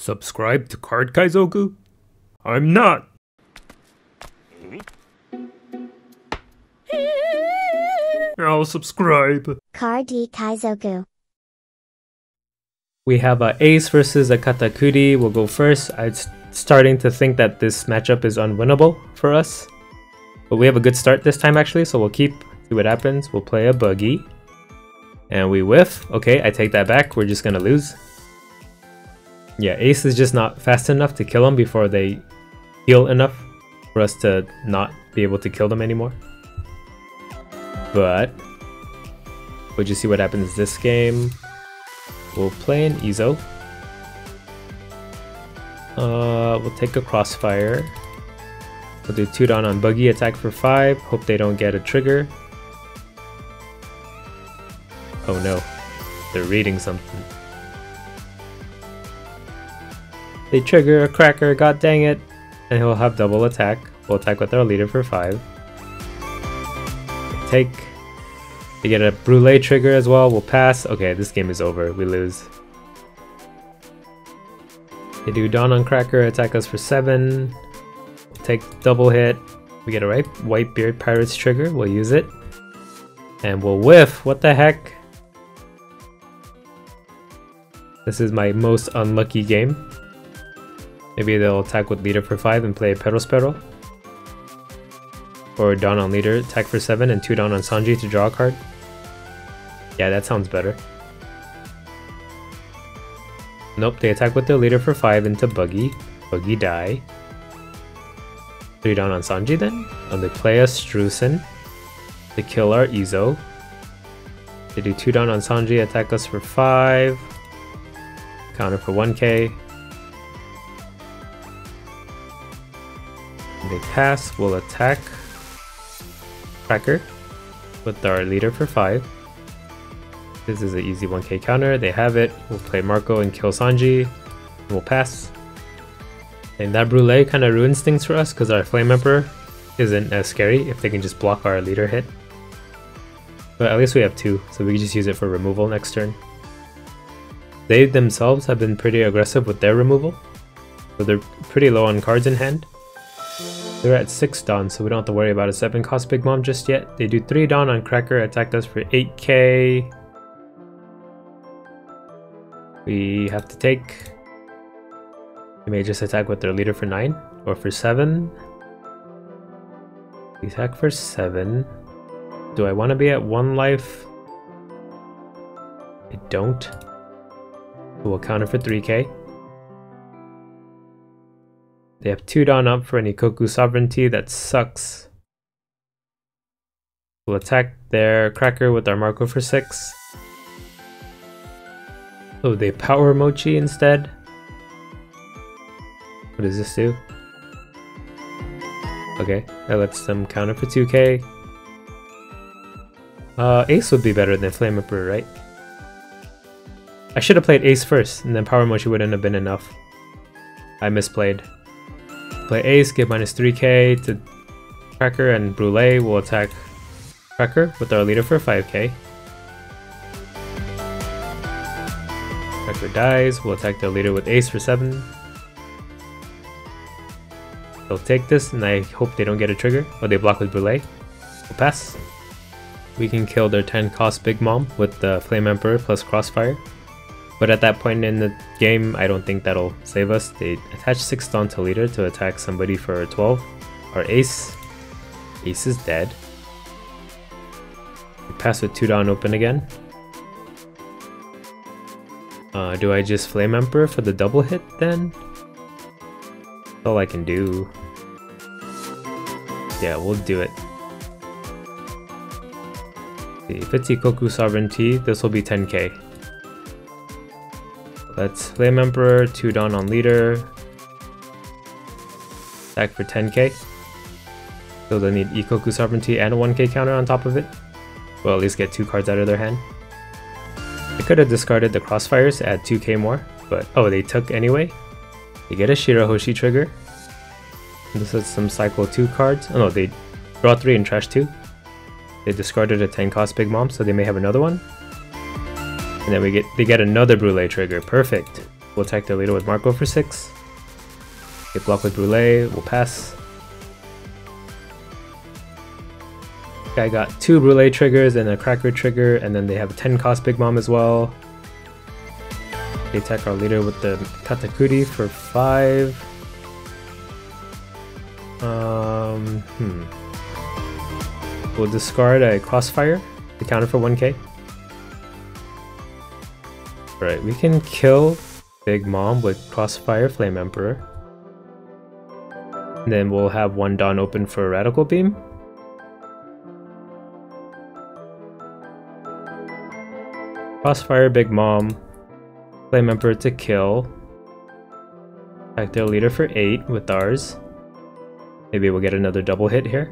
Subscribe to Card Kaizoku? I'm not! I'll subscribe. Car D Kaizoku. We have a Ace versus a Katakuri. We'll go first. I'm starting to think that this matchup is unwinnable for us. But we have a good start this time actually, so we'll keep, see what happens. We'll play a buggy. And we whiff. Okay, I take that back. We're just gonna lose. Yeah, Ace is just not fast enough to kill them before they heal enough for us to not be able to kill them anymore. But we'll just see what happens this game. We'll play an Izo. Uh, we'll take a Crossfire. We'll do 2 down on Buggy, attack for 5. Hope they don't get a trigger. Oh no, they're reading something. They trigger a Cracker, god dang it. And he'll have double attack. We'll attack with our leader for 5. Take they get a Brule trigger as well. We'll pass. Okay, this game is over. We lose. They do Don on Cracker, attack us for 7. We'll take double hit. We get a right White Beard Pirates trigger. We'll use it. And we'll whiff. What the heck? This is my most unlucky game. Maybe they'll attack with leader for 5 and play Perospero. Or Don on leader, attack for 7 and 2 Don on Sanji to draw a card. Yeah, that sounds better. Nope, they attack with their leader for 5 into Buggy. Buggy die. 3 down on Sanji then. And they play a Streusen. They kill our Izo. They do 2 down on Sanji, attack us for 5. Counter for 1k. They pass, we'll attack Cracker with our leader for 5. This is an easy 1k counter, they have it. We'll play Marco and kill Sanji. We'll pass. And that Brule kind of ruins things for us because our Flame Emperor isn't as scary if they can just block our leader hit. But at least we have two, so we can just use it for removal next turn. They themselves have been pretty aggressive with their removal, so they're pretty low on cards in hand. They're at 6 Don, so we don't have to worry about a 7 cost Big Mom just yet. They do 3 Don on Cracker, attacked us for 8k. We have to take... We may just attack with their leader for 9, or for 7. We attack for 7. Do I want to be at 1 life? I don't. We'll counter for 3k. They have 2 Don up for an Ikoku Sovereignty, that sucks. We'll attack their Cracker with our Marco for 6. Oh, they power Mochi instead? What does this do? Okay, that lets them counter for 2k. Uh, Ace would be better than Flame Emperor, right? I should have played Ace first, and then Power Mochi wouldn't have been enough. I misplayed. Play Ace, give minus 3k to Cracker, and Brule will attack Cracker with our leader for 5k. Cracker dies, we'll attack their leader with Ace for 7. They'll take this, and I hope they don't get a trigger, or they block with Brule. We'll pass. We can kill their 10 cost Big Mom with the Flame Emperor plus Crossfire. But at that point in the game, I don't think that'll save us. They attach 6 Don to leader to attack somebody for 12. Our Ace. Ace is dead. We pass with 2 Don open again. Uh, do I just Flame Emperor for the double hit then? That's all I can do. Yeah, we'll do it. If it's Ikoku Sovereignty, this will be 10k. Let's Flame Emperor, 2 Don on leader. Attack for 10k. So they need Ikoku Sovereignty and a 1k counter on top of it. Well, at least get two cards out of their hand. I could have discarded the Crossfires, add 2k more, but oh, they took anyway. They get a Shirahoshi trigger. This is some Cycle 2 cards. Oh no, they draw 3 and trash 2. They discarded a 10 cost Big Mom, so they may have another one. And then we get they get another Brule trigger. Perfect. We'll attack their leader with Marco for 6. Get blocked with Brule, we'll pass. Guy got two Brule triggers and a Cracker trigger, and then they have a 10 cost Big Mom as well. They attack our leader with the Katakuri for 5. Um, hmm. We'll discard a Crossfire to counter for 1k. Right, we can kill Big Mom with Crossfire Flame Emperor. And then we'll have one Don open for Radical Beam. Crossfire Big Mom. Flame Emperor to kill. Attack their leader for 8 with ours. Maybe we'll get another double hit here.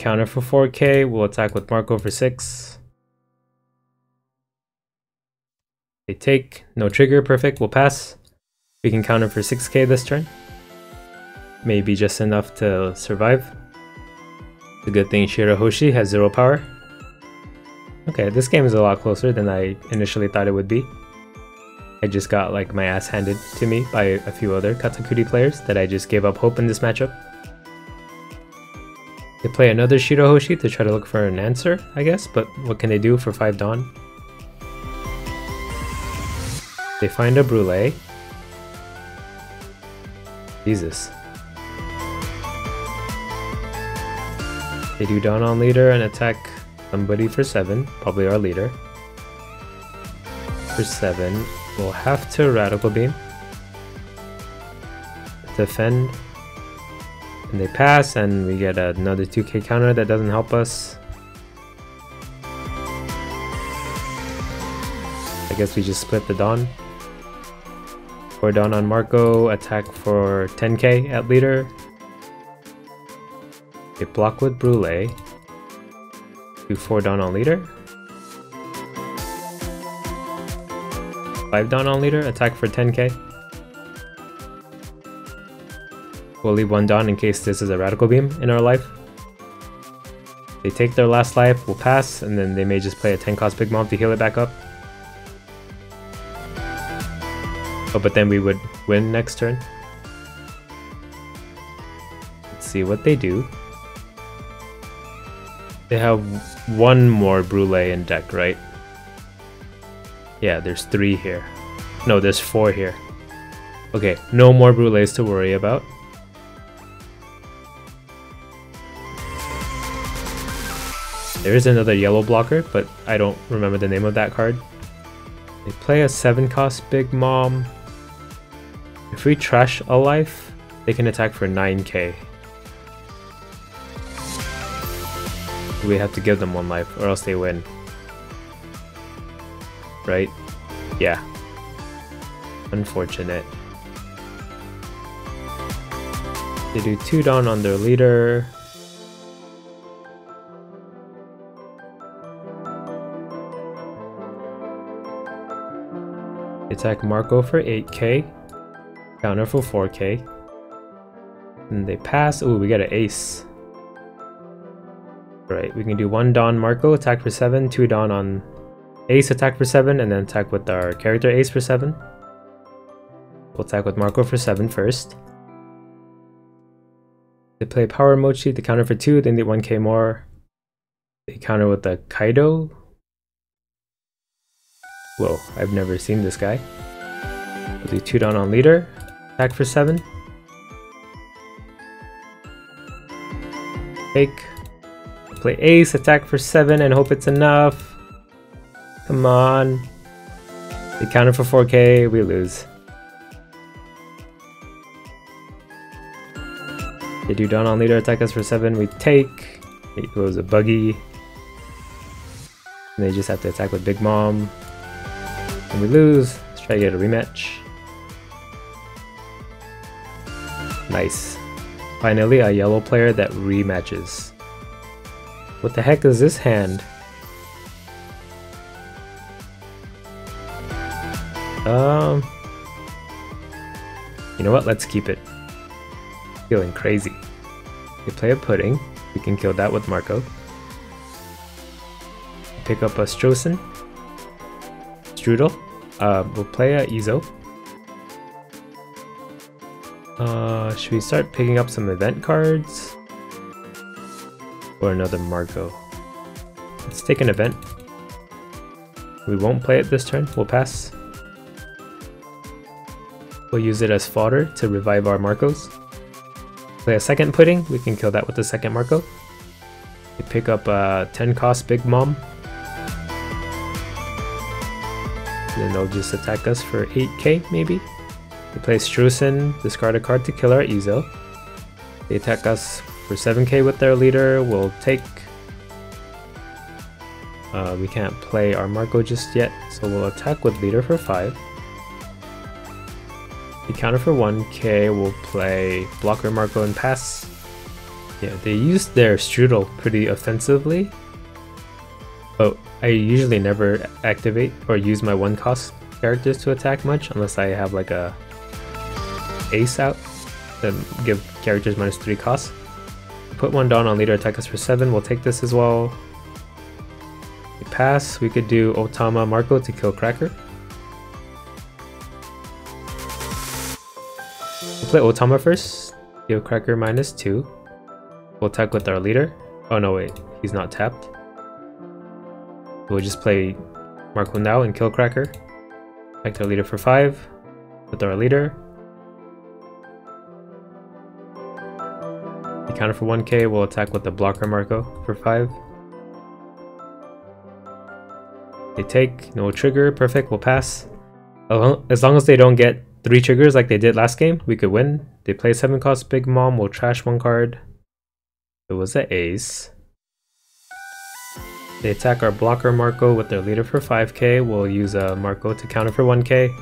Counter for 4k, we'll attack with Marco for 6. They take, no trigger, perfect, we'll pass. We can counter for 6k this turn. Maybe just enough to survive. The good thing Shirahoshi has zero power. Okay, this game is a lot closer than I initially thought it would be. I just got like my ass handed to me by a few other Katakuri players that I just gave up hope in this matchup. They play another Shirahoshi to try to look for an answer, I guess, but what can they do for 5 Don? They find a Brule. Jesus. They do Don on leader and attack somebody for 7, probably our leader. For 7, we'll have to Radical Beam. Defend. And they pass, and we get another 2k counter that doesn't help us. I guess we just split the Don. For Don on Marco, attack for 10k at leader. A block with Brule. Do 4 Don on leader. 5 Don on leader, attack for 10k. We'll leave one Don in case this is a Radical Beam in our life. They take their last life, we'll pass, and then they may just play a 10 cost Big Mom to heal it back up. Oh, but then we would win next turn. Let's see what they do. They have one more Brule in deck, right? Yeah, there's three here. No, there's four here. Okay, no more Brules to worry about. There is another yellow blocker, but I don't remember the name of that card. They play a 7 cost Big Mom. If we trash a life, they can attack for 9k. We have to give them one life, or else they win. Right? Yeah. Unfortunate. They do 2 down on their leader. Attack Marco for 8k. Counter for 4k. And they pass. Ooh, we got an ace. Right, we can do one Don Marco, attack for 7, 2 Don on Ace, attack for 7, and then attack with our character Ace for 7. We'll attack with Marco for 7 first. They play Power Mochi to counter for 2, then they 1k more. They counter with the Kaido. Whoa, I've never seen this guy. We'll do 2 Don on leader, attack for 7. Take. Play ace, attack for 7 and hope it's enough. Come on. They counted for 4k, we lose. They do Don on leader, attack us for 7, we take. It was a buggy. And they just have to attack with Big Mom. And we lose. Let's try to get a rematch. Nice. Finally, a yellow player that rematches. What the heck is this hand? Um... You know what? Let's keep it. Feeling crazy. We play a pudding. We can kill that with Marco. Pick up a Streusen. Strudel. Uh, we'll play a Izo. Uh, should we start picking up some event cards? Or another Marco? Let's take an event. We won't play it this turn, we'll pass. We'll use it as fodder to revive our Marcos. Play a second pudding, we can kill that with the second Marco. We pick up a 10 cost Big Mom. Then they'll just attack us for 8k maybe. We play Streusen, discard a card to kill our Izo. They attack us for 7k with their leader, we'll take... Uh, we can't play our Marco just yet, so we'll attack with leader for 5. We counter for 1k, we'll play blocker Marco and pass. Yeah, they used their Strudel pretty offensively. But I usually never activate or use my one cost characters to attack much unless I have like a ace out to give characters minus 3 costs. Put one down on leader attack us for 7, we'll take this as well. We pass, we could do Otama Marco to kill Cracker. We'll play Otama first, give Cracker minus 2. We'll attack with our leader. Oh no wait, he's not tapped. We'll just play Marco now and kill Cracker. Back to our leader for 5 with our leader. counter for 1k, we'll attack with the blocker Marco for 5. They take, no trigger, perfect, we'll pass. As long as they don't get 3 triggers like they did last game, we could win. They play 7 cost Big Mom, we'll trash one card. It was an ace. They attack our blocker Marco with their leader for 5k, we'll use a Marco to counter for 1k.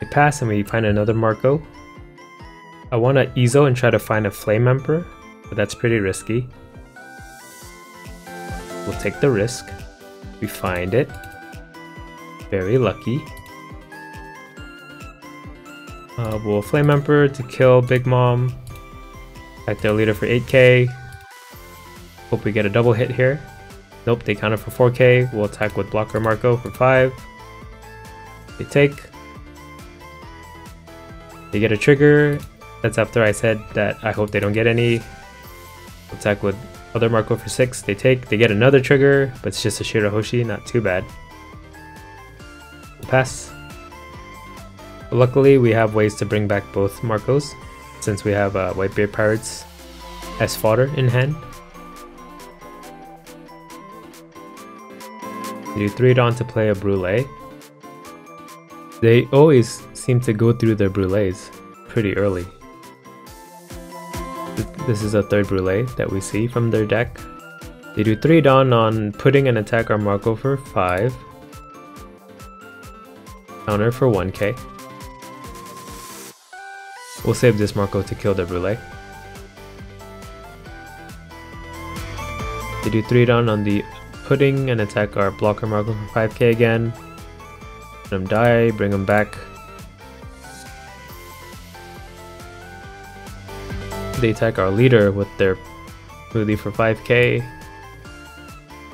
We pass and we find another Marco. I want to Izo and try to find a Flame Emperor, but that's pretty risky. We'll take the risk. We find it. Very lucky. Uh, we'll Flame Emperor to kill Big Mom. Attack their leader for 8k. Hope we get a double hit here. Nope, they counter for 4k. We'll attack with Blocker Marco for 5. They take. They get a trigger, that's after I said that I hope they don't get any. Attack with other Marco for 6, they take, they get another trigger, but it's just a Shirahoshi, not too bad. Pass. But luckily we have ways to bring back both Marcos, since we have uh, Whitebeard Pirates as fodder in hand. Do 3 Don to play a Brule. They always seem to go through their Brules pretty early. This is a third Brule that we see from their deck. They do 3 Don on Pudding an attack on Marco for 5. Counter for 1k. We'll save this Marco to kill the Brule. They do 3 Don on the Pudding and attack our blocker Marco for 5k again. Let him die, bring him back. they attack our leader with their smoothie for 5k.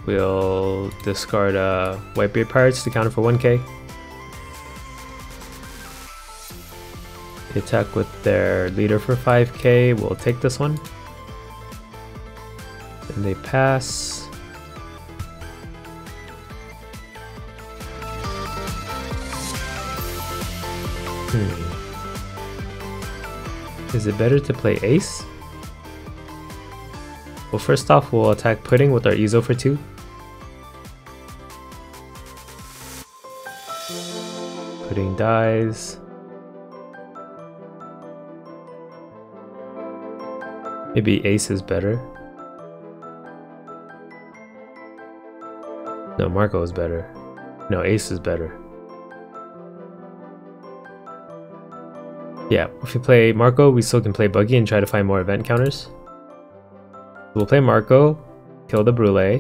We'll discard uh, Whitebeard Pirates to counter for 1k. They attack with their leader for 5k. We'll take this one. And they pass. Is it better to play Ace? Well, first off, we'll attack Pudding with our Izo for 2. Pudding dies. Maybe Ace is better. No, Marco is better. No, Ace is better. Yeah, if we play Marco, we still can play Buggy and try to find more event counters. We'll play Marco, kill the Brule.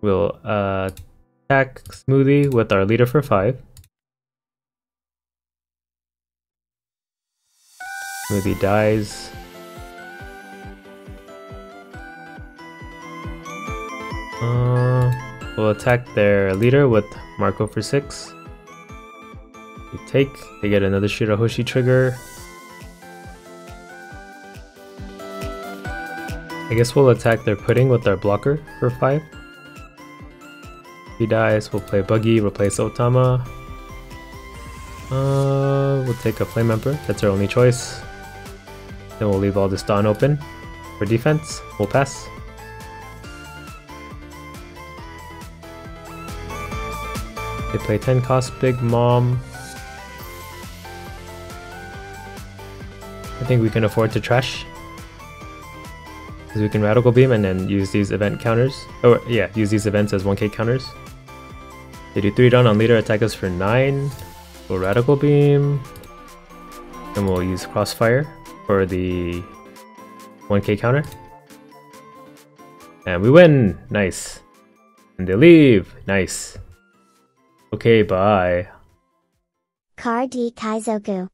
We'll uh, attack Smoothie with our leader for 5. Smoothie dies. Uh, we'll attack their leader with Marco for 6. Take, they get another Shirahoshi trigger. I guess we'll attack their pudding with our blocker for 5. He dies, we'll play Buggy, replace Otama. Uh, we'll take a Flame Emperor, that's our only choice. Then we'll leave all this Don open. For defense, we'll pass. They play 10 cost Big Mom. I think we can afford to trash. Because we can Radical Beam and then use these event counters. Oh yeah, use these events as 1k counters. They do 3 down on leader, attack us for 9. We'll Radical Beam. And we'll use Crossfire for the 1k counter. And we win! Nice. And they leave! Nice. Okay, bye. Car D Kaizoku.